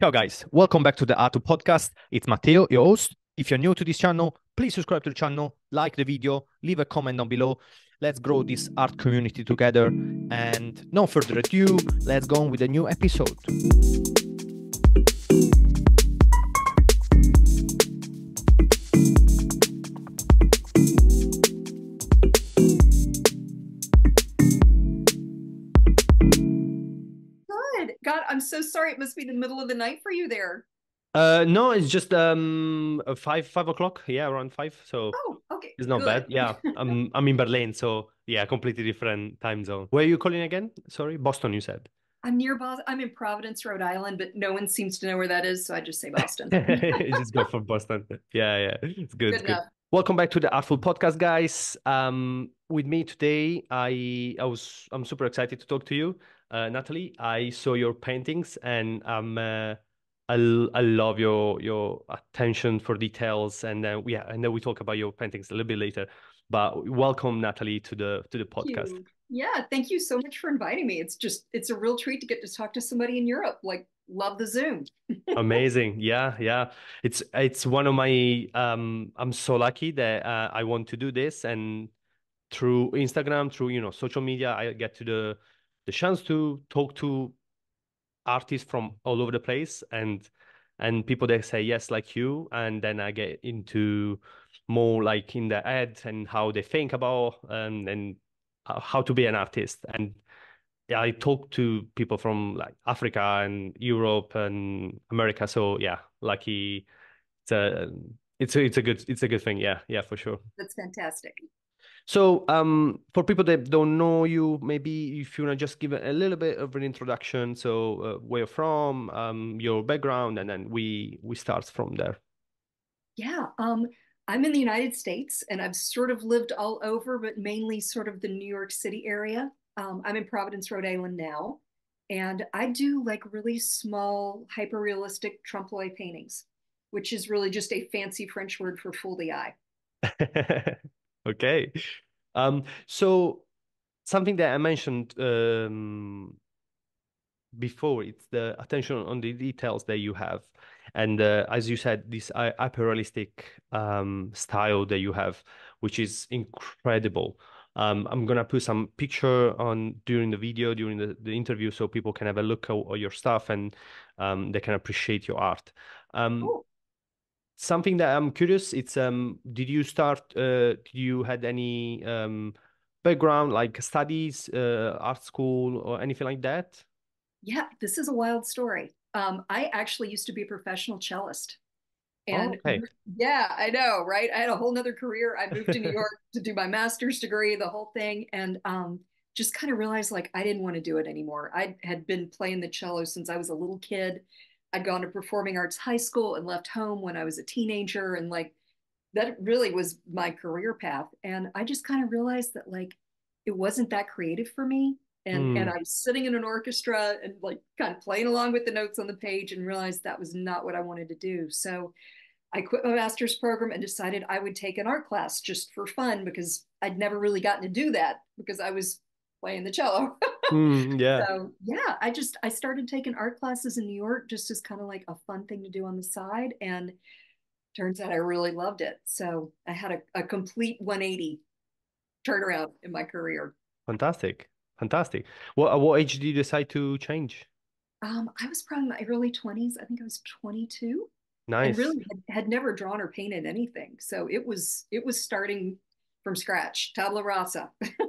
Ciao guys, welcome back to the Art podcast. It's Matteo, your host. If you're new to this channel, please subscribe to the channel, like the video, leave a comment down below. Let's grow this art community together. And no further ado, let's go on with a new episode. So sorry. It must be the middle of the night for you there. Uh, no, it's just um uh, five five o'clock. Yeah, around five. So Oh, okay. it's not good. bad. Yeah, I'm I'm in Berlin, so yeah, completely different time zone. Where are you calling again? Sorry, Boston. You said. I'm near Boston. I'm in Providence, Rhode Island, but no one seems to know where that is, so I just say Boston. just go for Boston. Yeah, yeah, it's good. Good good. enough. Welcome back to the Artful Podcast, guys. Um, with me today, I I was I'm super excited to talk to you, uh, Natalie. I saw your paintings, and um, uh, I l- I love your your attention for details, and then yeah, and then we talk about your paintings a little bit later. But welcome, Natalie, to the to the podcast. you. Yeah, thank you so much for inviting me. It's just, it's a real treat to get to talk to somebody in Europe. Like, love the Zoom. Amazing. Yeah, yeah. It's it's one of my um I'm so lucky that uh, I want to do this and through Instagram, through you know social media, I get to the the chance to talk to artists from all over the place and and people that say yes like you and then I get into more like in the ad and how they think about and and uh, how to be an artist and I talk to people from like Africa and Europe and America. So yeah, lucky. It's a it's a it's a good it's a good thing. Yeah, yeah, for sure. That's fantastic. So um, for people that don't know you, maybe if you wanna just give a little bit of an introduction. So uh, where you're from, um, your background, and then we we start from there. Yeah, um, I'm in the United States and I've sort of lived all over, but mainly sort of the New York City area. Um, I'm in Providence, Rhode Island now, and I do like really small, hyper realistic trompe l'oeil paintings, which is really just a fancy French word for fool the eye. Okay. Um, so something that I mentioned um before it's the attention on the details that you have and uh, as you said this hyperrealistic um, style that you have which is incredible um, i'm gonna put some picture on during the video during the, the interview so people can have a look at, at your stuff and um, they can appreciate your art um, Cool. Something that i'm curious it's um did you start uh did you had any um background like studies uh art school or anything like that Yeah, this is a wild story. Um, I actually used to be a professional cellist. Oh, And okay. yeah, I know, right? I had a whole nother career. I moved to New York to do my master's degree, the whole thing, and um, just kind of realized like I didn't want to do it anymore. I had been playing the cello since I was a little kid. I'd gone to performing arts high school and left home when I was a teenager, and like that really was my career path. And I just kind of realized that like it wasn't that creative for me. And and Hmm. I was sitting in an orchestra and like kind of playing along with the notes on the page and realized that was not what I wanted to do. So I quit my master's program and decided I would take an art class just for fun because I'd never really gotten to do that because I was playing the cello. Hmm, yeah. So yeah, I just I started taking art classes in New York just as kind of like a fun thing to do on the side, and turns out I really loved it. So I had a, a complete 180 turnaround in my career. Fantastic. Fantastic. What at what age did you decide to change? Um, I was probably in my early 20s. I think I was 22, and Nice. really had, had never drawn or painted anything. So it was it was starting from scratch, tabla rasa.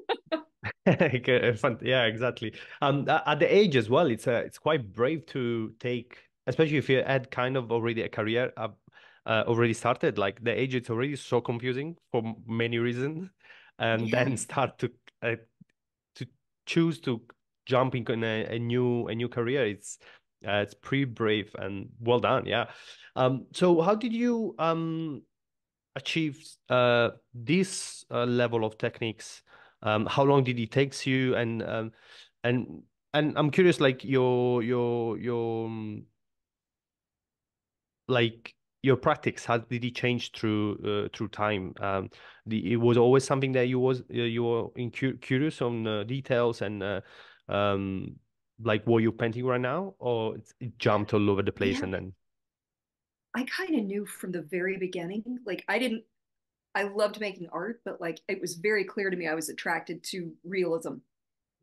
Fun- Yeah, exactly. Um, at the age as well, it's uh, it's quite brave to take, especially if you had kind of already a career uh, uh, already started. Like the age, it's already so confusing for many reasons, and Yeah. then start to uh, to choose to jump into a, a new a new career. It's uh, it's pretty brave and well done. Yeah. Um. So how did you um achieve uh this uh, level of techniques? Um, how long did it takes you? And um, and and I'm curious, like your your your um, like your practice, how did it change through uh, through time? Um, the it was always something that you was uh, you were in cu curious on uh, details and uh, um like what you're painting right now, or it jumped all over the place yeah. and then? I kind of knew from the very beginning. Like I didn't I loved making art, but like it was very clear to me I was attracted to realism.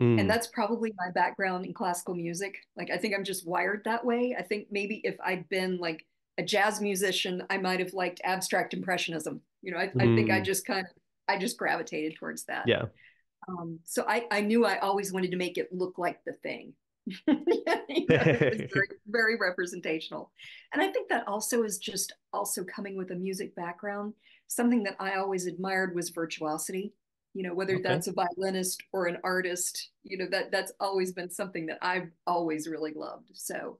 Mm. And that's probably my background in classical music. Like I think I'm just wired that way. I think maybe if I'd been like a jazz musician, I might have liked abstract impressionism. You know, I, mm. I think I just kind of I just gravitated towards that. Yeah. Um, so I, I knew I always wanted to make it look like the thing. very, very representational. And I think that also is just also coming with a music background. Something that I always admired was virtuosity. You know, whether okay. that's a violinist or an artist, you know, that that's always been something that I've always really loved. So,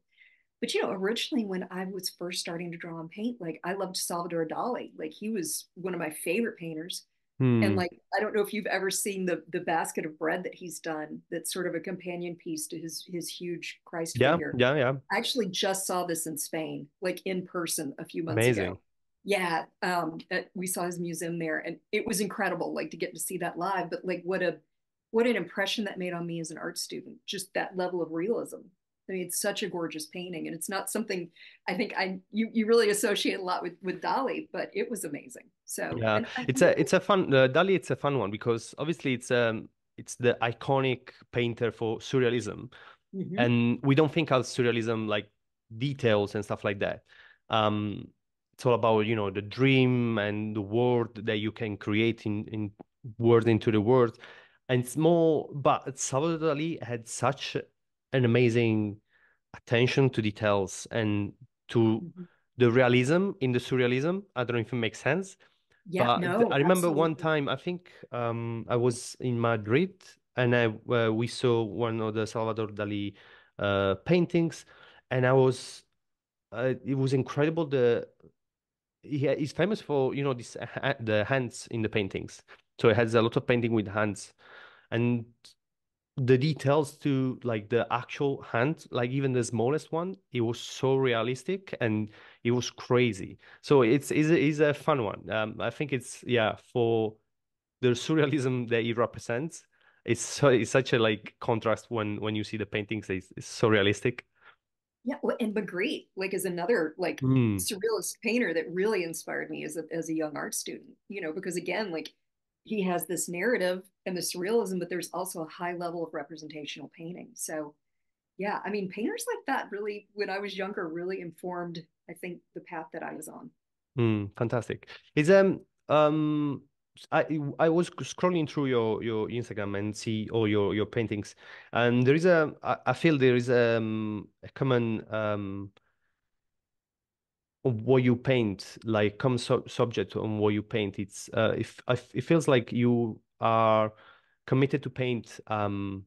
but you know, originally when I was first starting to draw and paint, like I loved Salvador Dali. Like he was one of my favorite painters. Hmm. And like, I don't know if you've ever seen the the basket of bread that he's done. That's sort of a companion piece to his his huge Christ yeah, figure. Yeah, yeah. I actually just saw this in Spain, like in person, a few months Amazing. ago. Yeah, um, we saw his museum there, and it was incredible, like to get to see that live. But like, what a what an impression that made on me as an art student. Just that level of realism. I mean, it's such a gorgeous painting, and it's not something I think I you you really associate a lot with with Dali, but it was amazing. So yeah, it's a it's a fun uh, Dali. It's a fun one because obviously it's um it's the iconic painter for surrealism, mm-hmm. and we don't think of surrealism like details and stuff like that. Um, it's all about you know the dream and the world that you can create in in word into the world, and it's more. But Salvador Dali had such an amazing attention to details and to mm-hmm. the realism in the surrealism. I don't know if it makes sense. Yeah, but no, I remember absolutely. one time, I think um, I was in Madrid and I uh, we saw one of the Salvador Dali uh, paintings, and I was uh, it was incredible. The he he's famous for you know this the hands in the paintings, so it has a lot of painting with hands, and the details to like the actual hand, like even the smallest one, it was so realistic and it was crazy. So it's is is a fun one. Um, I think it's yeah for the surrealism that it represents. It's so it's such a like contrast when when you see the paintings. It's, it's so realistic. Yeah, and Magritte like is another like mm. surrealist painter that really inspired me as a as a young art student. You know, because again, like he has this narrative and the surrealism, but there's also a high level of representational painting. So, yeah, I mean, painters like that really, when I was younger, really informed, I think, the path that I was on. Mm, fantastic. Is um um I I was scrolling through your your Instagram and see all your your paintings, and there is a I feel there is a, um, a common um what you paint like come su subject on what you paint it's uh if it feels like you are committed to paint um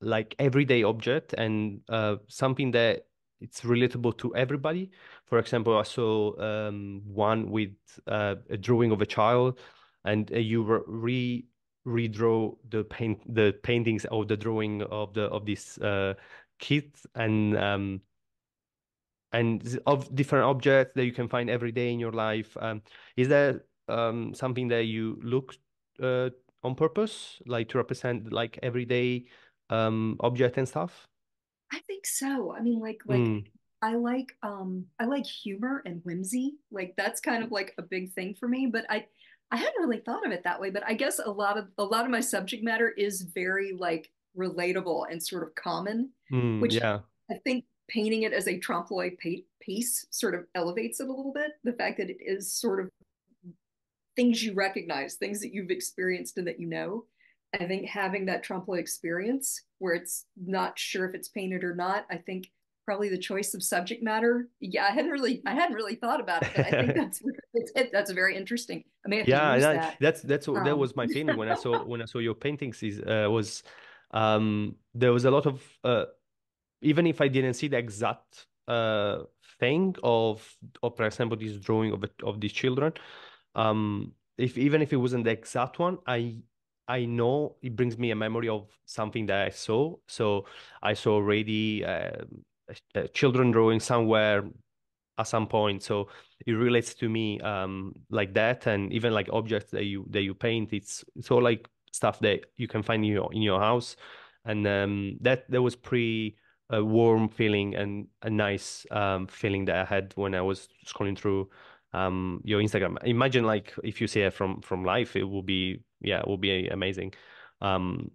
like everyday object and uh something that it's relatable to everybody for example i saw um one with uh, a drawing of a child and uh, you re redraw the paint the paintings of the drawing of the of this uh and um and of different objects that you can find every day in your life. Um, is there um, something that you look uh, on purpose, like to represent like everyday um, object and stuff? I think so. I mean, like like mm. I like um I like humor and whimsy. Like that's kind of like a big thing for me. But I I hadn't really thought of it that way. But I guess a lot of a lot of my subject matter is very like relatable and sort of common, mm, which yeah. I think painting it as a trompe l'oeil piece sort of elevates it a little bit. The fact that it is sort of things you recognize, things that you've experienced and that you know. I think having that trompe l'oeil experience where it's not sure if it's painted or not, I think probably the choice of subject matter. Yeah, I hadn't really, I hadn't really thought about it, but I think that's it's, it, that's very interesting. I mean, yeah, that, that. that's that's um, that was my feeling when I saw when I saw your paintings. Is uh, was um, there was a lot of uh, even if I didn't see the exact uh, thing of, of, for example, this drawing of of these children, um, if even if it wasn't the exact one, I I know it brings me a memory of something that I saw. So I saw already uh, children drawing somewhere at some point. So it relates to me um, like that, and even like objects that you that you paint. It's it's all like stuff that you can find in your in your house and um, that that was pretty a warm feeling and a nice um, feeling that I had when I was scrolling through um, your Instagram. Imagine like if you see it from from life, it will be yeah, it will be amazing. Um,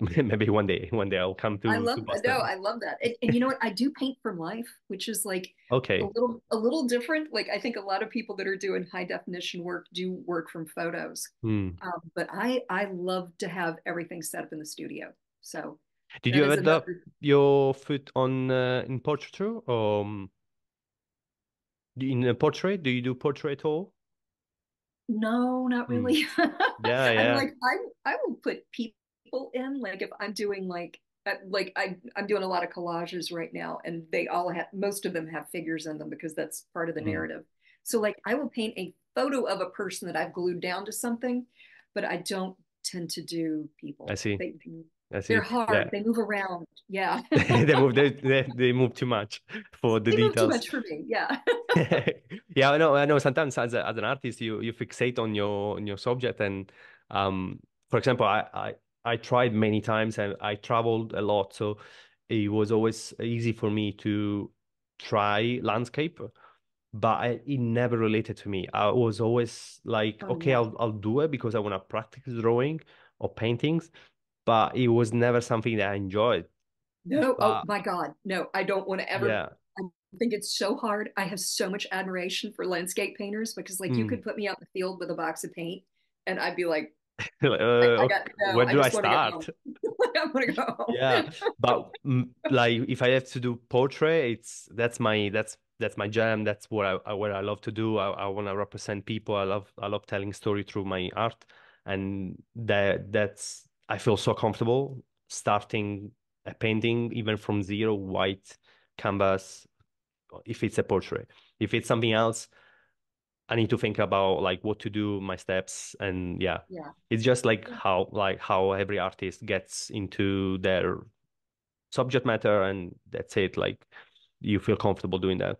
maybe one day, one day I'll come to. I love to no, I love that. And, and you know what? I do paint from life, which is like okay, a little a little different. Like I think a lot of people that are doing high definition work do work from photos. Hmm. Um, but I I love to have everything set up in the studio. So Did you ever another your foot on uh, in portrait too? Or um, in a portrait? Do you do portrait at all? No, not Hmm. really. Yeah, yeah. I'm like I I will put people in like if I'm doing like uh, like I I'm doing a lot of collages right now and they all have most of them have figures in them because that's part of the Hmm. narrative. So like I will paint a photo of a person that I've glued down to something, but I don't tend to do people. I see. They I see. they're hard. Yeah. They move around. Yeah. They move they, they they move too much for the They move too much for me. Yeah. Yeah, I know. I know. Sometimes as a, as an artist, you you fixate on your on your subject, and um, for example, I I I tried many times and I traveled a lot, so it was always easy for me to try landscape, but I, it never related to me. I was always like, Oh okay, yeah. I'll I'll do it because I want to practice drawing or paintings, but it was never something that I enjoyed. No, oh my God. No, I don't want to ever. yeah, I think it's so hard. I have so much admiration for landscape painters because, like, you mm. could put me out in the field with a box of paint, and I'd be like, Like, I, I got no. where do I just want to get start? I want to go Yeah, but mm, like if I have to do portrait, it's that's my that's that's my jam. That's what I, I what I love to do. I, I want to represent people. I love I love telling story through my art, and that that's I feel so comfortable starting a painting even from zero white canvas if it's a portrait. If it's something else, I need to think about like what to do, my steps, and yeah, Yeah. it's just like how like how every artist gets into their subject matter, and that's it. Like you feel comfortable doing that.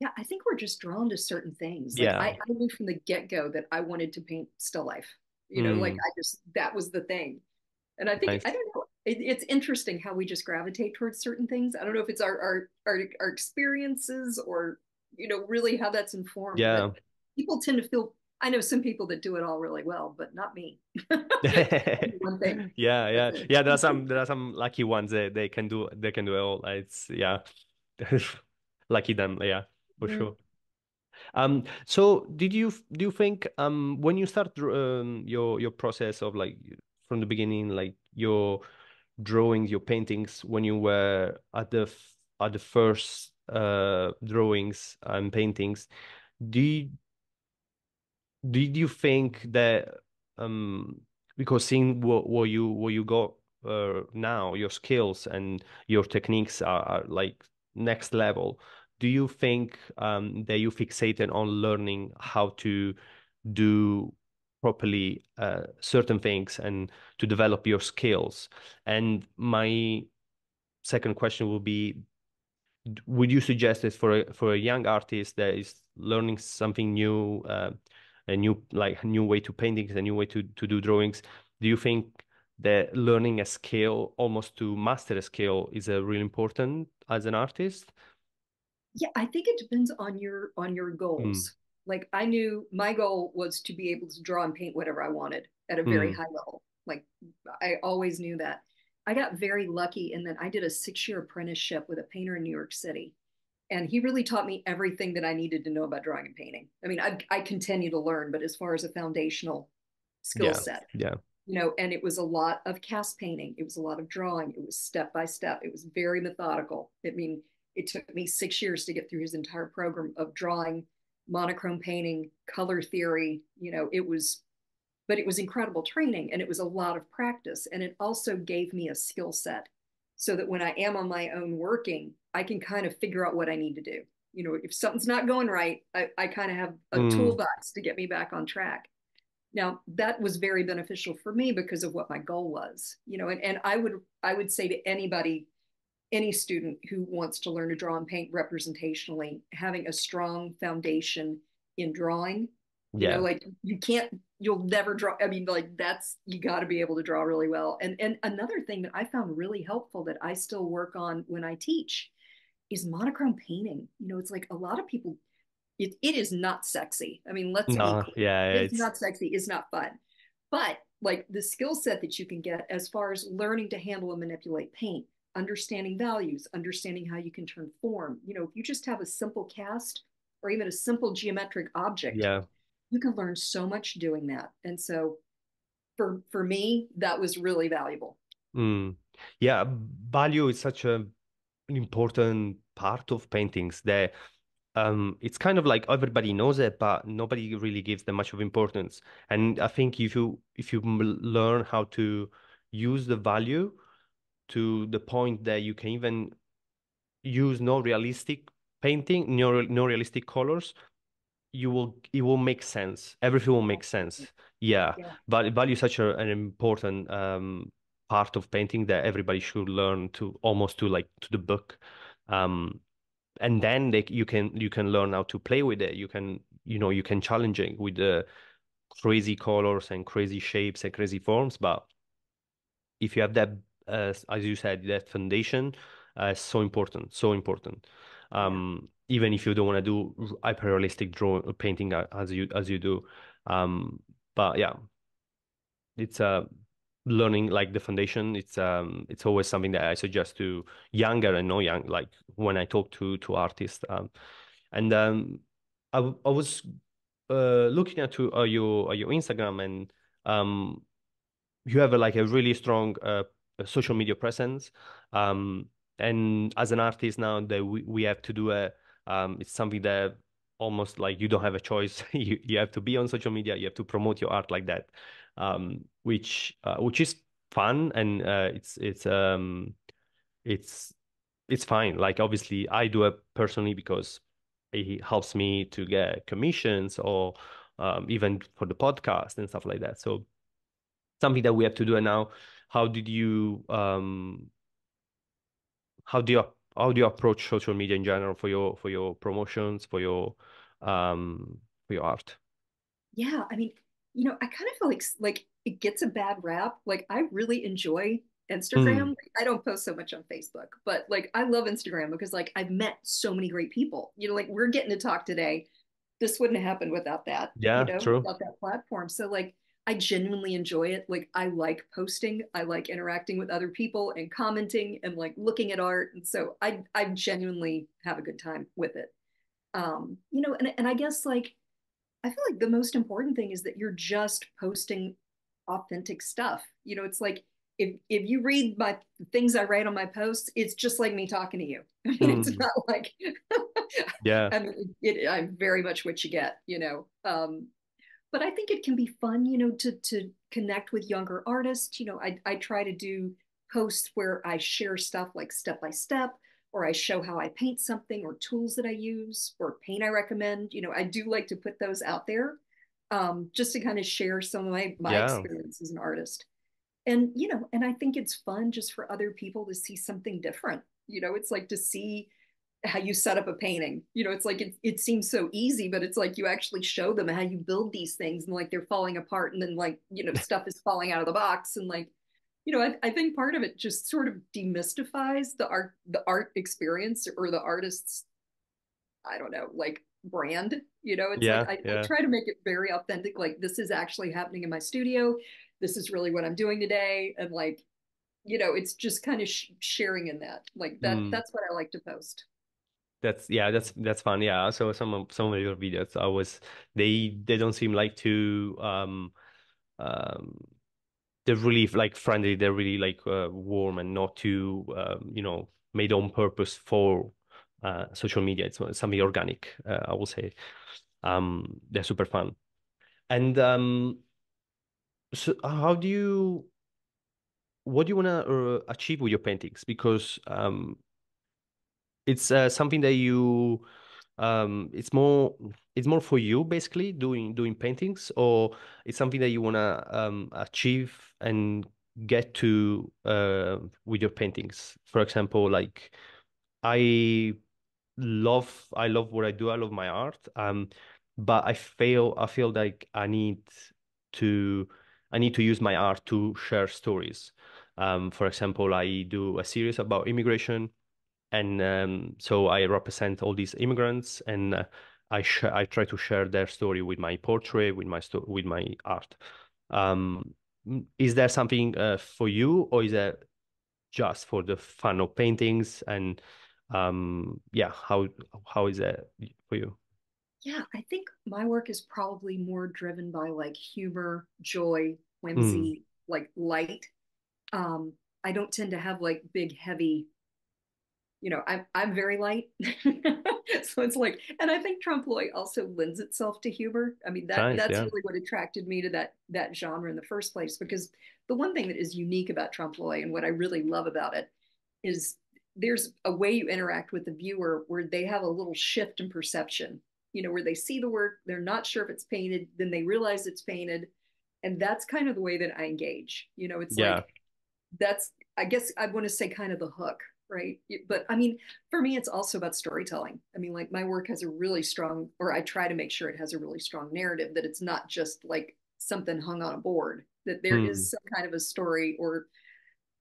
Yeah, I think we're just drawn to certain things. Like Yeah. I knew from the get-go that I wanted to paint still life. You know, like Mm, I just that was the thing. And I think I don't know. It, it's interesting how we just gravitate towards certain things. I don't know if it's our our our, our experiences or you know really how that's informed, but Yeah. people tend to feel. I know some people that do it all really well, but not me. One thing. Yeah, yeah. Yeah, there are some there are some lucky ones that they can do they can do it all. It's yeah. Lucky them, yeah, for Yeah. sure. Um, so did you do you think um when you start um your your process of like from the beginning, like your drawings, your paintings, when you were at the at the first uh drawings and paintings, did did you think that um because seeing what what you what you got uh, now, your skills and your techniques are, are like next level, do you think um that you fixated on learning how to do properly uh, certain things and to develop your skills? And my second question will be would you suggest it for a for a young artist that is learning something new, uh, a new like new way to paintings, a new way to to do drawings? Do you think that learning a skill, almost to master a skill, is a really important as an artist? Yeah, I think it depends on your on your Mm, goals. Like I knew my goal was to be able to draw and paint whatever I wanted at a very mm, high level. Like I always knew that. I got very lucky in that I did a six-year apprenticeship with a painter in New York City. And he really taught me everything that I needed to know about drawing and painting. I mean, I, I continue to learn, but as far as a foundational skill yeah, set, yeah. you know, and it was a lot of cast painting. It was a lot of drawing. It was step by step. It was very methodical. I mean, it took me six years to get through his entire program of drawing, monochrome painting, color theory. You know, it was, but it was incredible training and it was a lot of practice. And it also gave me a skill set so that when I am on my own working, I can kind of figure out what I need to do. You know, if something's not going right, I, I kind of have a Mm, toolbox to get me back on track. Now that was very beneficial for me because of what my goal was, you know, and, and I would I would say to anybody, any student who wants to learn to draw and paint representationally, having a strong foundation in drawing You know, Yeah. like you can't, you'll never draw. I mean, like that's you got to be able to draw really well. And and another thing that I found really helpful that I still work on when I teach is monochrome painting. You know, it's like a lot of people it, it is not sexy. I mean, let's be No, clear. yeah, It's it's not sexy. It's not fun. But like the skill set that you can get as far as learning to handle and manipulate paint, understanding values, understanding how you can turn form. You know, if you just have a simple cast or even a simple geometric object, yeah. you can learn so much doing that. And so for for me, that was really valuable. Mm. Yeah, value is such a, an important part of paintings that um it's kind of like everybody knows it, but nobody really gives them much of importance. And I think if you if you learn how to use the value to the point that you can even use no realistic painting, no no realistic colors, you will it will make sense. Everything will make sense. Yeah, Yeah. but value is such a, an important um, part of painting that everybody should learn to almost to like to the book. Um, and then they, you can you can learn how to play with it. You can you know you can challenge it with the crazy colors and crazy shapes and crazy forms. But if you have that, as you said, that foundation, uh, so important, so important. Um, even if you don't want to do hyper realistic draw painting as you as you do, um, but yeah, it's uh learning like the foundation. It's um it's always something that I suggest to younger and no young like when I talk to to artists. Um, and um, I I was uh looking at to uh, your uh, your Instagram and um you have a, like a really strong uh, social media presence. Um, and as an artist now that we, we have to do a, um, it's something that almost like you don't have a choice. you, you have to be on social media. You have to promote your art like that, um, which, uh, which is fun. And, uh, it's, it's, um, it's, it's fine. Like, obviously I do it personally because it helps me to get commissions or, um, even for the podcast and stuff like that. So, something that we have to do now. How did you um how do you how do you approach social media in general for your for your promotions for your um for your art? Yeah, I mean, you know, I kind of feel like like it gets a bad rap. Like I really enjoy Mm, Instagram. I don't post so much on Facebook, but like I love Instagram because like I've met so many great people. You know, like we're getting to talk today. This wouldn't have happened without that, you yeah, know, true. without that platform. So like I genuinely enjoy it. Like I like posting. I like interacting with other people and commenting and like looking at art. And so I I genuinely have a good time with it. Um, you know, and and I guess like I feel like the most important thing is that you're just posting authentic stuff. You know, it's like if if you read my things I write on my posts, it's just like me talking to you. I mean, it's Mm, not like yeah, I mean, it, I'm very much what you get, you know. Um, but I think it can be fun, you know, to to connect with younger artists. You know, I I try to do posts where I share stuff like step by step, or I show how I paint something, or tools that I use, or paint I recommend. You know, I do like to put those out there, um, just to kind of share some of my my yeah, experience as an artist. And you know, and I think it's fun just for other people to see something different. You know, it's like to see how you set up a painting. You know, it's like it, it seems so easy, but it's like you actually show them how you build these things and like they're falling apart and then like, you know, stuff is falling out of the box. And like, you know, I, I think part of it just sort of demystifies the art, the art experience or the artist's, I don't know, like brand. You know, it's like yeah, I, I yeah. try to make it very authentic. Like this is actually happening in my studio. This is really what I'm doing today. And like, you know, it's just kind of sh- sharing in that. Like that, Mm, that's what I like to post. That's yeah, that's that's fun. Yeah, so some of some of your videos, I was they they don't seem like too um um they're really like friendly. They're really like uh, warm and not too um, you know made on purpose for uh, social media. It's something organic, uh, I will say. Um, they're super fun. And um, so how do you what do you want to uh, achieve with your paintings? Because um, it's uh, something that you um, it's more it's more for you basically doing doing paintings, or it's something that you want to um, achieve and get to uh, with your paintings. For example, like I love I love what I do. I love my art. Um, but I feel I feel like I need to I need to use my art to share stories. Um, for example, I do a series about immigration, and um, so I represent all these immigrants, and uh, I I try to share their story with my portrait, with my sto with my art. Um, is there something uh, for you, or is that just for the fun of paintings? And um, yeah, how how is that for you? Yeah, I think my work is probably more driven by like humor, joy, Mm, whimsy, like light. Um, I don't tend to have like big, heavy you know, I'm I'm very light. so it's like, and I think trompe l'oeil also lends itself to humor. I mean, that nice, that's yeah. really what attracted me to that that genre in the first place. Because the one thing that is unique about trompe l'oeil and what I really love about it is there's a way you interact with the viewer where they have a little shift in perception. You know, where they see the work, they're not sure if it's painted, then they realize it's painted, and that's kind of the way that I engage. You know, it's Yeah. like that's I guess I want to say kind of the hook, right? But I mean, for me, it's also about storytelling. I mean, like my work has a really strong, or I try to make sure it has a really strong narrative, that it's not just like something hung on a board, that there is Mm. some kind of a story or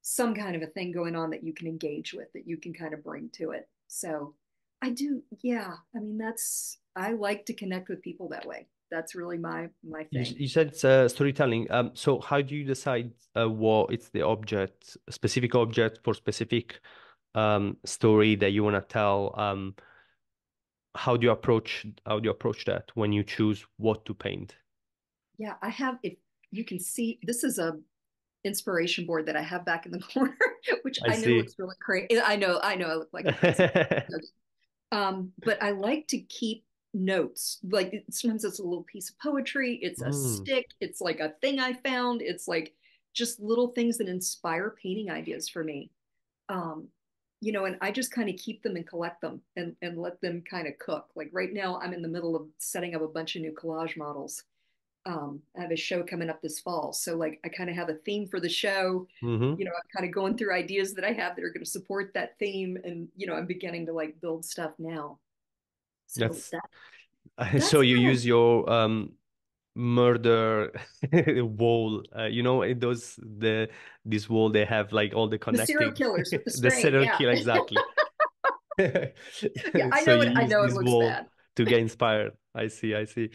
some kind of a thing going on that you can engage with, that you can kind of bring to it. So I do, yeah. I mean, that's, I like to connect with people that way. That's really my my You, thing. you said it's uh, storytelling. Um, so how do you decide uh, what it's the object, specific object for specific um story that you want to tell? Um, how do you approach how do you approach that when you choose what to paint? Yeah, I have, if you can see, this is a inspiration board that I have back in the corner, which I I know looks really crazy. I know, I know I look like a. Um, but I like to keep notes. Like sometimes it's a little piece of poetry, it's a Mm, stick, it's like a thing I found, it's like just little things that inspire painting ideas for me. Um, you know, and I just kind of keep them and collect them and, and let them kind of cook. Like right now, I'm in the middle of setting up a bunch of new collage models um, I have a show coming up this fall. So like I kind of have a theme for the show. hmm You know, I'm kind of going through ideas that I have that are going to support that theme. And, you know, I'm beginning to like build stuff now. So That's that so you use your um murder wall. Uh, you know, in those the this wall they have like all the the serial connecting killers the the serial Yeah. killer exactly. yeah. I So know it. I know it looks bad. to get inspired. I see, I see.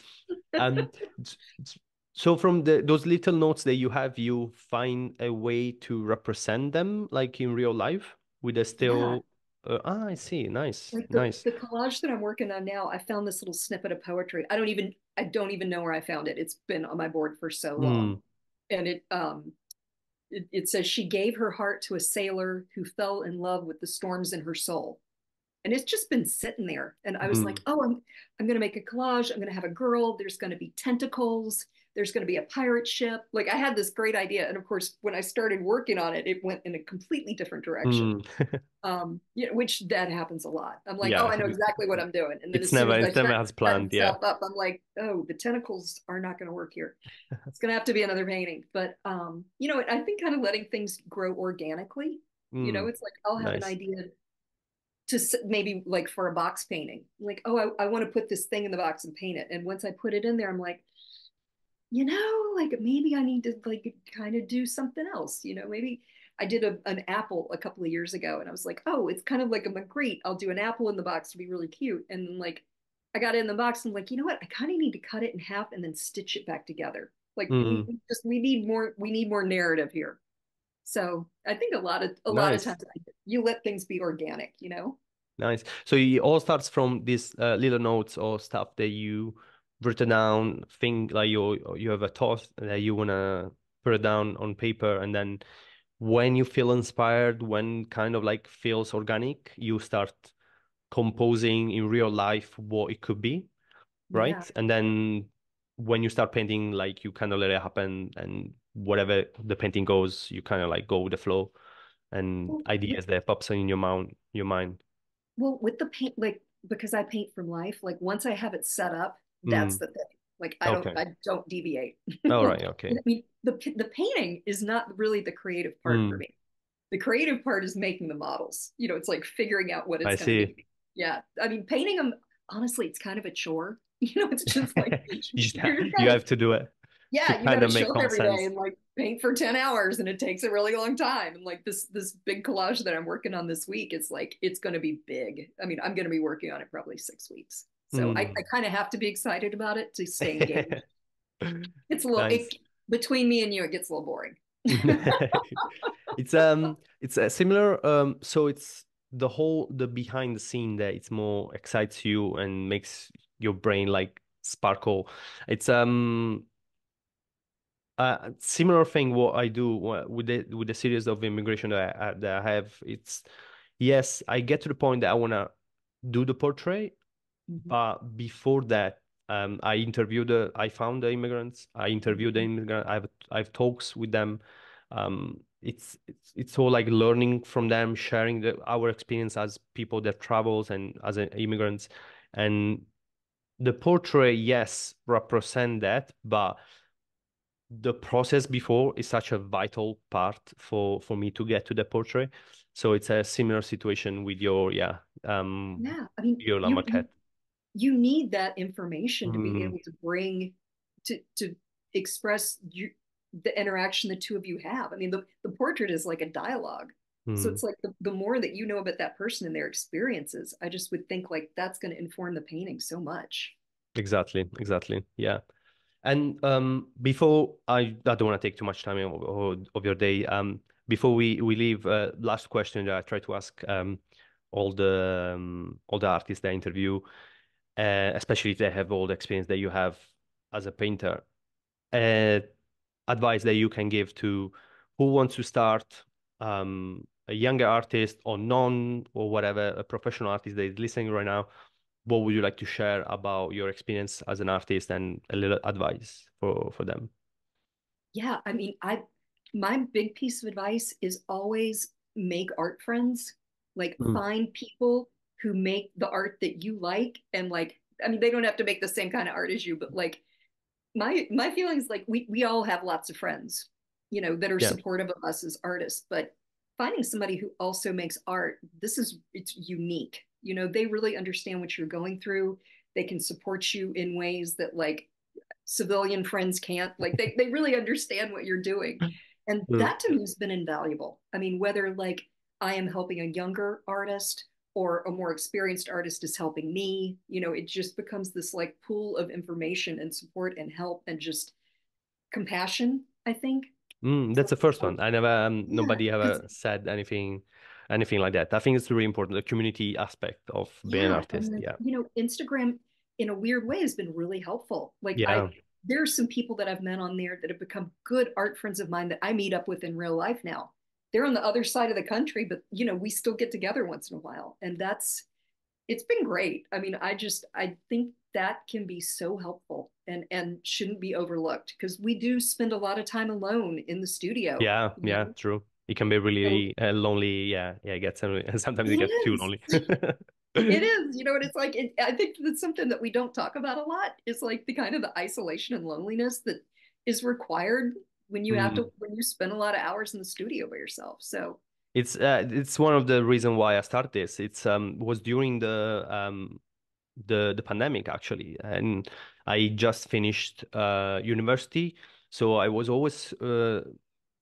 S- so from the those little notes that you have, you find a way to represent them like in real life with a still. Uh, ah, I see. Nice, Like the, nice. the collage that I'm working on now, I found this little snippet of poetry. I don't even, I don't even know where I found it. It's been on my board for so long. Hmm. And it, um, it, it says she gave her heart to a sailor who fell in love with the storms in her soul and it's just been sitting there and i was like Hmm. oh i'm i'm going to make a collage i'm going to have a girl there's going to be tentacles there's going to be a pirate ship. Like i had this great idea and of course when i started working on it it went in a completely different direction. Hmm. um you know, which that happens a lot. I'm like oh i know exactly what i'm doing. And then it's never it's never as planned. Yeah. up i'm like oh the tentacles are not going to work here. It's going to have to be another painting. But um you know i think kind of letting things grow organically you know Hmm. it's like i'll have an idea to maybe like for a box painting. Like oh I, I want to put this thing in the box and paint it. And once i put it in there i'm like you know like maybe i need to like kind of do something else you know maybe i did a, an apple a couple of years ago and i was like oh it's kind of like a magritte i'll do an apple in the box to be really cute. And then like i got it in the box and I'm like you know what? I kind of need to cut it in half and then stitch it back together. Like we Hmm. we just we need more we need more narrative here. So i think a lot of a lot of times you let things be organic you know? Nice. So it all starts from these uh, little notes or stuff that you written down, think like you you have a thought that you wanna put it down on paper, and then when you feel inspired, when kind of like feels organic, you start composing in real life what it could be, yeah right? And then when you start painting, like you kind of let it happen, and whatever the painting goes, you kind of like go with the flow, and well, ideas that pops in your mind, your mind. Well, with the paint, like because I paint from life, like once I have it set up, that's Mm, the thing. Like I don't, okay. I don't deviate. All right, I okay. mean, the the painting is not really the creative part for Mm, me. The creative part is making the models. You know, it's like figuring out what it's going to see. be. Yeah, I mean, painting them. Honestly, it's kind of a chore. You know, it's just like you have, you're you kind of have to do it yeah, to you got to show make up more every day and like paint for 10 hours and it takes a really long time. And like this this big collage that I'm working on this week, it's like it's gonna be big. I mean, I'm gonna be working on it probably six weeks. So I, Mm. I kind of have to be excited about it to stay engaged. It's a little Nice. it, between me and you, it gets a little boring. It's um it's a similar um so it's the whole the behind the scene that it's more excites you and makes your brain like sparkle. It's um a similar thing what I do with the with the series of immigration that I, uh, that I have. It's yes, I get to the point that I wanna do the portrait, Mhm. but before that, um, I interviewed the, I found the immigrants. I interviewed the Mhm. immigrant. I've I've talks with them. Um, it's it's it's all like learning from them, sharing the our experience as people that travels and as a, immigrants, and the portrait, yes, represent that, but the process before is such a vital part for for me to get to the portrait. So it's a similar situation with your yeah um Yeah, I mean, your La Maquette. You need that information to be Mm, able to bring to to express you, the interaction the two of you have. I mean, the, the portrait is like a dialogue. So mm. it's like the, the more that you know about that person and their experiences, I just would think like that's going to inform the painting so much. Exactly, exactly. Yeah. And um, before I, I don't want to take too much time of, of, your day. Um, before we we leave, uh, last question that I try to ask um, all the um, all the artists that I interview, uh, especially if they have all the experience that you have as a painter. Uh, advice that you can give to who wants to start um, a younger artist or non or whatever, a professional artist that is listening right now what would you like to share about your experience as an artist and a little advice for for them? Yeah, I mean, I my big piece of advice is always make art friends. Like Mm, find people who make the art that you like and like I mean they don't have to make the same kind of art as you, but like my my feeling is like we we all have lots of friends, you know, that are yeah. supportive of us as artists, but finding somebody who also makes art, this is it's unique. You know, they really understand what you're going through. They can support you in ways that like civilian friends can't. Like they they really understand what you're doing. And Mm, that to me has been invaluable. I mean, whether like I am helping a younger artist or a more experienced artist is helping me, you know, it just becomes this like pool of information and support and help and just compassion, I think. mm, that's the first one. I never, um, yeah, nobody because ever said anything, anything like that. I think it's really important, the community aspect of being an artist. then, Yeah, you know, Instagram in a weird way has been really helpful. Like I yeah, there's some people that I've met on there that have become good art friends of mine that I meet up with in real life now. They're on the other side of the country, but you know, we still get together once in a while. And that's it's been great. I mean, I just I think that can be so helpful and and shouldn't be overlooked because we do spend a lot of time alone in the studio, yeah, you yeah. know. True. It can be So really uh, lonely. Yeah, yeah. It gets sometimes it it gets too lonely. It is, you know, and it's like it, I think that's something that we don't talk about a lot is like the kind of the isolation and loneliness that is required when you have Mm. to when you spend a lot of hours in the studio by yourself. So It's uh, it's one of the reason why I started this. It's um was during the um the the pandemic actually, and I just finished uh university, so I was always uh,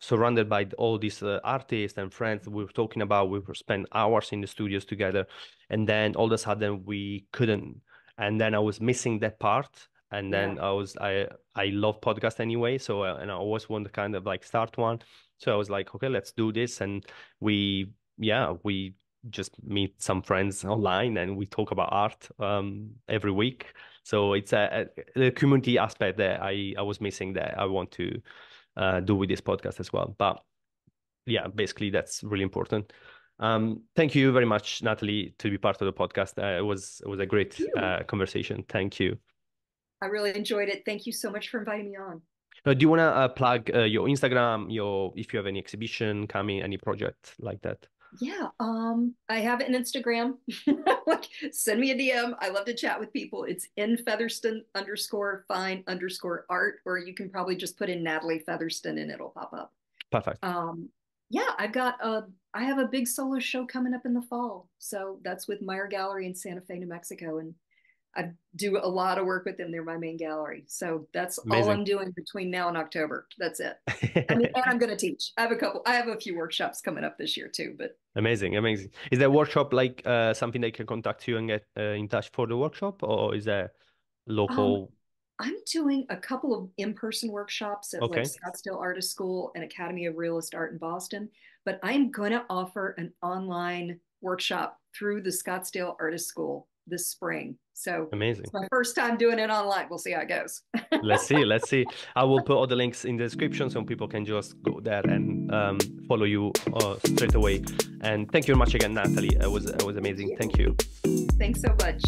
surrounded by all these uh, artists and friends we were talking about. We were spend hours in the studios together, and then all of a sudden we couldn't, and then I was missing that part. And yeah, then I was I I love podcast anyway, so uh, and I always want to kind of like start one. So I was like, okay, let's do this, and we yeah we just meet some friends online and we talk about art um, every week. So it's a, a, a community aspect that I, I was missing that I want to uh, do with this podcast as well. But yeah, basically that's really important. Um, thank you very much, Natalie, to be part of the podcast. Uh, it was it was a great uh, conversation. Thank you. I really enjoyed it. Thank you so much for inviting me on. Uh, do you want to uh, plug uh, your Instagram, your if you have any exhibition coming, any project like that? Yeah, um, I have an Instagram. like, send me a DM. I love to chat with people. It's in Featherston underscore fine underscore art, or you can probably just put in Natalie Featherston and it'll pop up. Perfect. Um, yeah, I've got a I have a big solo show coming up in the fall. So that's with Meyer Gallery in Santa Fe, New Mexico. And I do a lot of work with them. They're my main gallery. So that's Amazing. all I'm doing between now and October. That's it. I mean, and I'm going to teach. I have a couple, I have a few workshops coming up this year too, but. Amazing, amazing. Is that workshop like uh, something they can contact you and get uh, in touch for the workshop or is there local? Um, I'm doing a couple of in-person workshops at okay. like Scottsdale Artist School and Academy of Realist Art in Boston, but I'm going to offer an online workshop through the Scottsdale Artist School this spring. So amazing. It's my first time doing it online. We'll see how it goes. let's see. Let's see. I will put all the links in the description so people can just go there and um, follow you uh, straight away. And thank you very much again, Natalie. It was it was amazing. Thank you. Thanks so much.